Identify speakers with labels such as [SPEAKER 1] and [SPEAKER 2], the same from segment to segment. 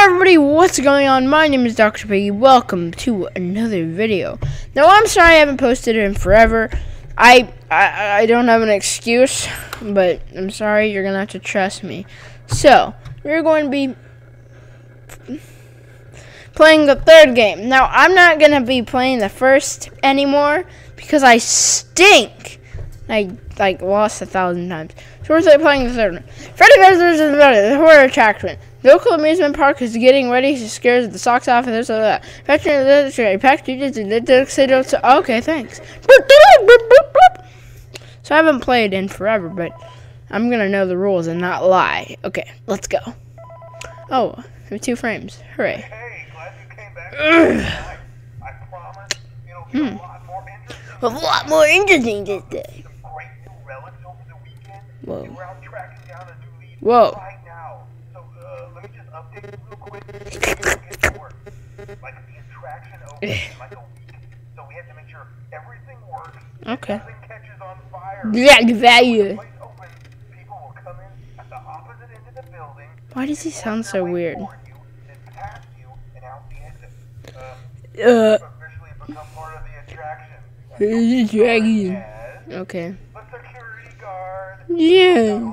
[SPEAKER 1] everybody, what's going on? My name is Dr. Piggy. Welcome to another video. Now, I'm sorry I haven't posted in forever. I, I I don't have an excuse, but I'm sorry. You're gonna have to trust me. So, we're going to be playing the third game. Now, I'm not gonna be playing the first anymore because I stink. I like lost a thousand times. So we're playing the third one. Freddy Fazbear's the horror attraction. Local amusement park is getting ready to scare the socks off and there's all that. Factory the packed Okay, thanks. So I haven't played in forever, but I'm gonna know the rules and not lie. Okay, let's go. Oh, I have two frames. Hooray.
[SPEAKER 2] Hey, glad you came back. I, promise it'll be
[SPEAKER 1] Hmm.
[SPEAKER 2] a lot more interesting.
[SPEAKER 1] A lot more interesting this day.
[SPEAKER 2] Some great new relics over the weekend.
[SPEAKER 1] Whoa.
[SPEAKER 2] We're out tracking down a new lead
[SPEAKER 1] Whoa. Okay.
[SPEAKER 2] Nothing catches on fire.
[SPEAKER 1] Yeah, value.
[SPEAKER 2] Place opens, people will come in at the opposite end of the building.
[SPEAKER 1] Why does he sound so weird?
[SPEAKER 2] toward you, then past you, and out the exit. Uh, officially become part of the attraction.
[SPEAKER 1] dragon. Okay.
[SPEAKER 2] the security guard.
[SPEAKER 1] Yeah.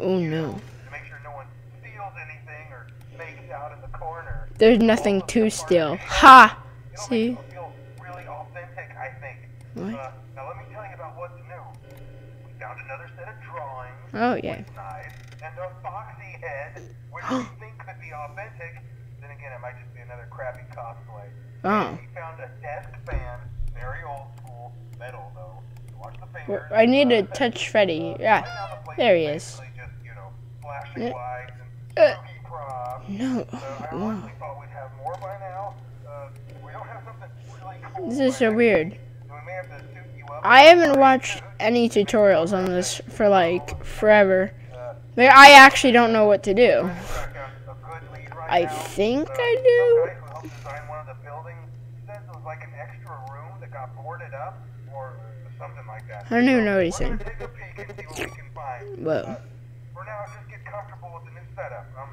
[SPEAKER 1] Oh no.
[SPEAKER 2] to make sure no one steals anything or makes out in the corner.
[SPEAKER 1] There's nothing to steal. Ha!
[SPEAKER 2] It'll
[SPEAKER 1] See?
[SPEAKER 2] make you feel really authentic, I think.
[SPEAKER 1] What?
[SPEAKER 2] Uh, now let me tell you about what's new. We found another set of drawings.
[SPEAKER 1] Oh yeah.
[SPEAKER 2] Nice. And a foxy head, which we think could be authentic. Then again, it might just be another crappy cosplay.
[SPEAKER 1] Oh.
[SPEAKER 2] We found a desk fan, very old school, metal though.
[SPEAKER 1] I need to touch Freddy. Yeah. There he
[SPEAKER 2] is.
[SPEAKER 1] Uh. No. This is so weird. I haven't watched any tutorials on this for like forever. I actually don't know what to do. I think I do.
[SPEAKER 2] Guy who helped design one of the buildings says it was like an extra room that got boarded up or something like that.
[SPEAKER 1] I don't even know what he's saying.
[SPEAKER 2] gonna take a peek and see what we can find.
[SPEAKER 1] Whoa.
[SPEAKER 2] Uh, for now, just get comfortable with the new setup. Um,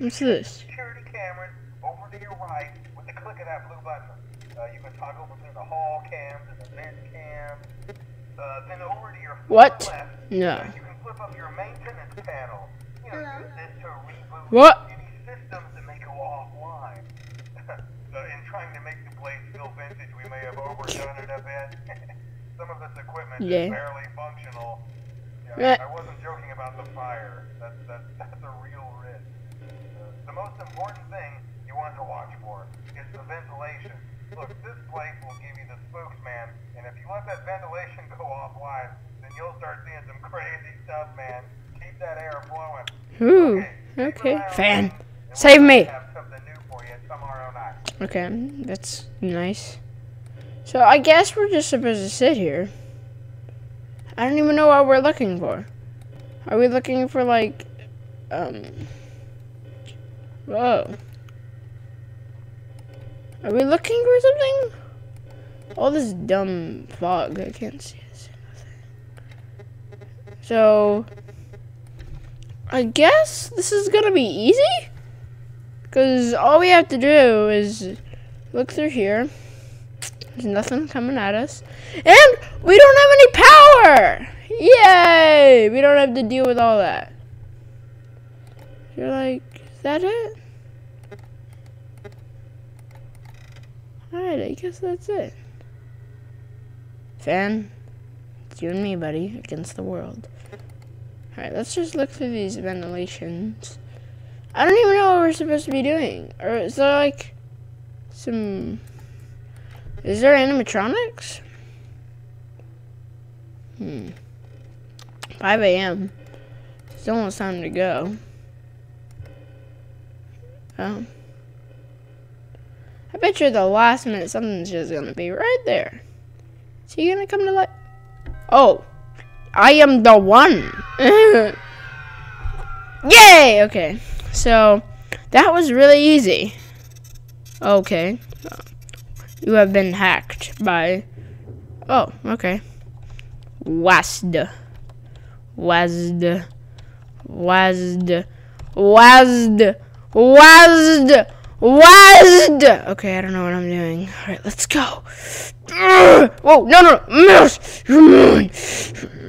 [SPEAKER 1] What's this?
[SPEAKER 2] Security cameras over to your right with the click of that blue button. Uh, you can toggle between the hall cams and the vent cams. Uh, then over to your
[SPEAKER 1] What?
[SPEAKER 2] left,
[SPEAKER 1] No.
[SPEAKER 2] uh, you can flip up your maintenance panel. You know, use this to reboot
[SPEAKER 1] What?
[SPEAKER 2] any systems that may go offline. so in trying to make the place feel vintage, we may have overdone it a bit. Some of this equipment
[SPEAKER 1] Yeah.
[SPEAKER 2] is barely functional. Yeah, I wasn't joking about the fire. That's that's that's a real risk. Uh, the most important thing you want to watch for is the ventilation. Look, this place will give you the spooks, man. And if you let that ventilation go offline, then you'll start seeing some crazy stuff, man. Keep that air flowing.
[SPEAKER 1] Ooh.
[SPEAKER 2] keep an
[SPEAKER 1] Okay. Fan. Save me.
[SPEAKER 2] might Have something new for you tomorrow night.
[SPEAKER 1] Okay, that's nice. So I guess we're just supposed to sit here. I don't even know what we're looking for. Are we looking for like, um, whoa. Are we looking for something? All this dumb fog, I can't see this. So, I guess this is gonna be easy? Because all we have to do is look through here. There's nothing coming at us. And we don't have any power! Yay! We don't have to deal with all that. You're like, is that it? Alright, I guess that's it. Fan, it's you and me, buddy, against the world. Alright, let's just look through these ventilations. I don't even know what we're supposed to be doing. Or is there like some. Is there animatronics? Hmm. 5 a.m. It's almost time to go. Oh. I bet you the last minute something's just gonna be right there. Is he gonna come to life? Oh. I am the one. Yay! Okay. So, that was really easy. Okay. You have been hacked by. Oh, okay. WASD. WASD. Wazd. Wazd. Wazd. Wazd. Okay, I don't know what I'm doing. All right, let's go. Whoa, no, no, mouse. Mousy.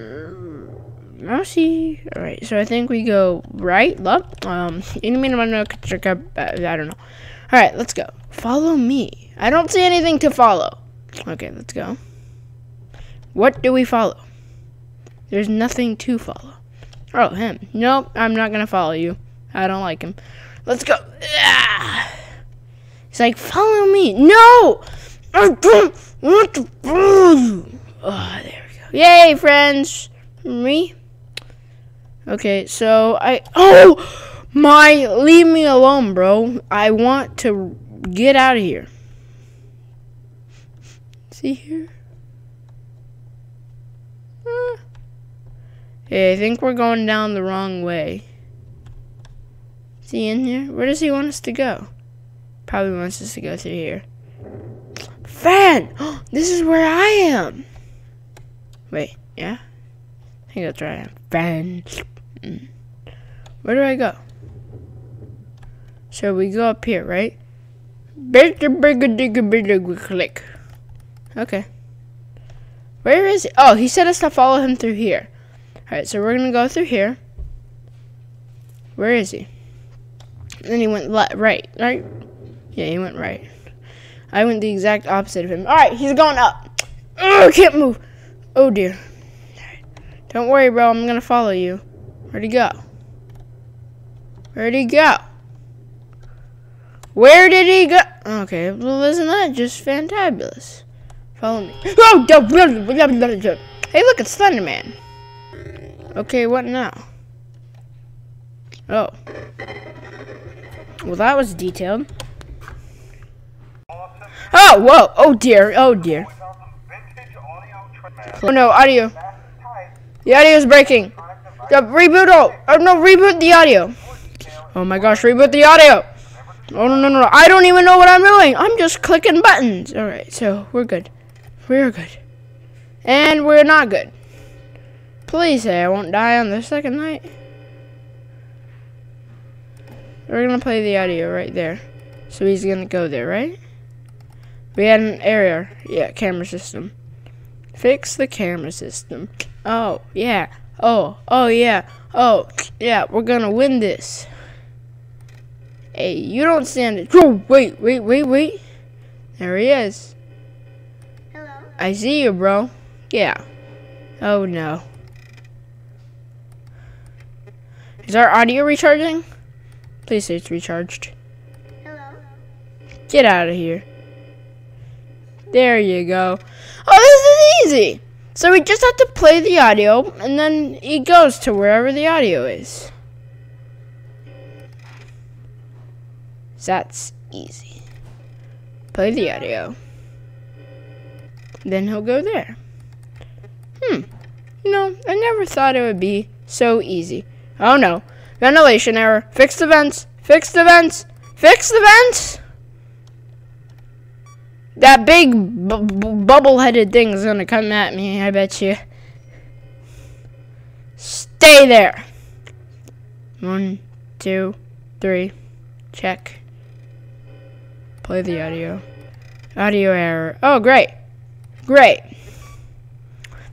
[SPEAKER 1] All right, so I think we go right, left. Um, I don't know. I don't know. All right, let's go. Follow me. I don't see anything to follow. Okay, let's go. What do we follow? There's nothing to follow. Oh, him. Nope, I'm not gonna follow you. I don't like him. Let's go. Ah. He's like, follow me. No! I don't want to follow you. Oh, there we go. Yay, friends. Me? Okay, so I. Oh! My. Leave me alone, bro. I want to get out of here. See here? Hey, I think we're going down the wrong way. Is he in here? Where does he want us to go? Probably wants us to go through here. Fan! this is where I am! Wait, yeah? I think that's am. Fan. Mm. Where do I go? So we go up here, right? Click. Okay. Where is he? Oh, he said us to follow him through here. Alright, so we're going to go through here. Where is he? And then he went left, right, right? Yeah, he went right. I went the exact opposite of him. Alright, he's going up. Oh, can't move. Oh, dear. Don't worry, bro. I'm going to follow you. Where'd he go? Where'd he go? Where did he go? Okay, well, isn't that just fantabulous? Follow me. Oh, hey, look, it's Thunderman. Okay, what now? Oh. Well, that was detailed. Oh, whoa. Oh, dear. Oh, dear. Oh, no. Audio. The audio is breaking. Reboot. Oh, oh, no. Reboot the audio. Oh, my gosh. Reboot the audio. Oh, no, no, no. I don't even know what I'm doing. I'm just clicking buttons. All right. So, we're good. We're good. And we're not good. Please say I won't die on the second night. We're gonna play the audio right there. So he's gonna go there, right? We had an error. Yeah, camera system. Fix the camera system. Oh, yeah. Oh, oh, yeah. Oh, yeah, we're gonna win this. Hey, you don't stand it. Oh, wait, wait, wait, wait. There he is.
[SPEAKER 3] Hello.
[SPEAKER 1] I see you, bro. Yeah. Oh, no. Is our audio recharging? Please say it's recharged.
[SPEAKER 3] Hello.
[SPEAKER 1] Get out of here. There you go. Oh, this is easy. So we just have to play the audio, and then he goes to wherever the audio is. That's easy. Play the audio. Then he'll go there. Hmm. You know, I never thought it would be so easy. Oh no. Ventilation error. Fix the vents. Fix the vents. Fix the vents. That big bubble-headed thing is gonna come at me, I bet you. Stay there. One, two, three. Check. Play the audio. Audio error. Oh, great. Great.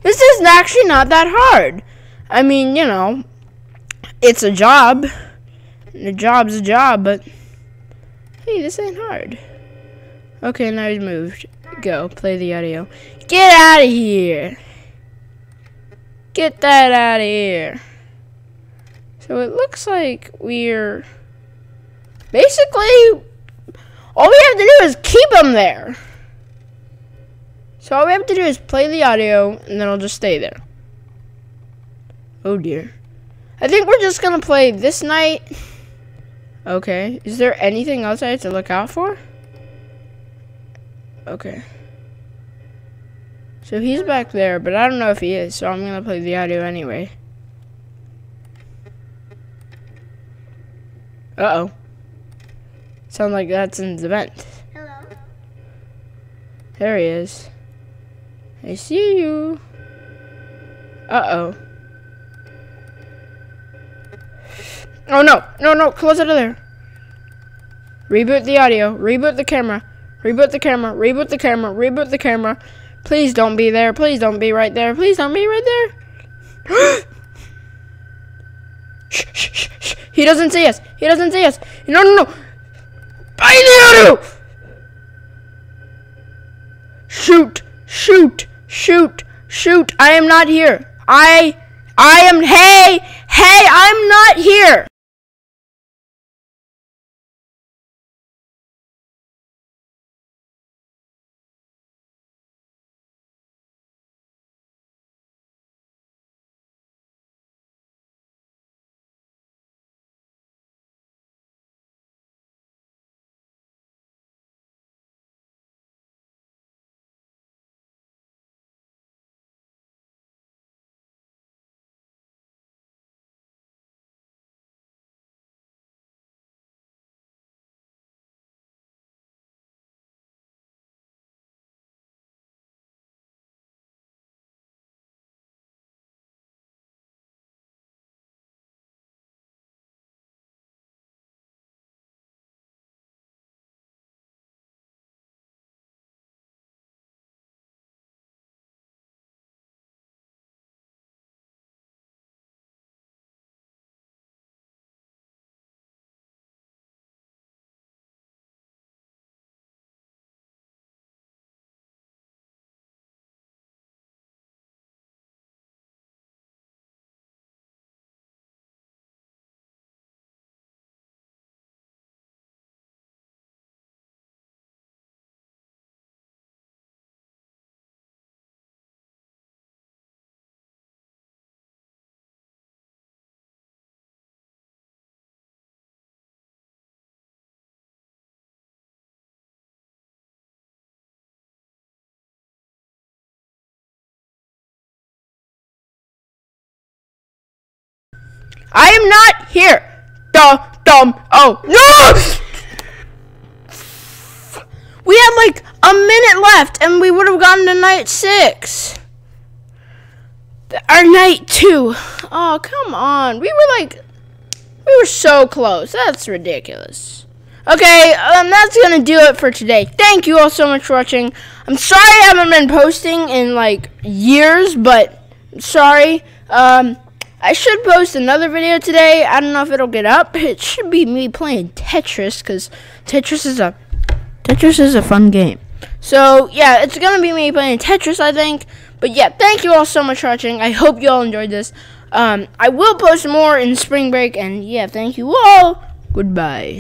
[SPEAKER 1] This is actually not that hard. I mean, you know, it's a job. The job's a job, but hey, this ain't hard. Okay, now he's moved. Go, play the audio. Get out of here! Get that out of here. So it looks like we're basically all we have to do is keep him there. So all we have to do is play the audio and then I'll just stay there. Oh dear. I think we're just gonna play this night. Okay. Is there anything else I have to look out for? Okay. So he's back there, but I don't know if he is, so I'm gonna play the audio anyway. Uh-oh. Sound like that's in the vent.
[SPEAKER 3] Hello.
[SPEAKER 1] There he is. I see you. Uh-oh. Oh no, no, no, close it out of there. Reboot the audio, reboot the camera, reboot the camera, reboot the camera, reboot the camera. Please don't be there, please don't be right there, please don't be right there. He doesn't see us, he doesn't see us. No, no, no. The audio! Shoot, shoot, shoot, shoot. I am not here. I, I am, hey, hey, I'm not here. I am not here. Dum dumb. Oh no! We had like a minute left, and we would have gotten to night six. Our night two. Oh come on. We were like, we were so close. That's ridiculous. Okay, um, that's gonna do it for today. Thank you all so much for watching. I'm sorry I haven't been posting in like years, but sorry. Um. I should post another video today. I don't know if it'll get up. It should be me playing Tetris because Tetris is a Tetris is a fun game. So yeah, it's gonna be me playing Tetris, I think. But yeah, thank you all so much for watching. I hope you all enjoyed this. Um, I will post more in spring break, and yeah, thank you all. Goodbye.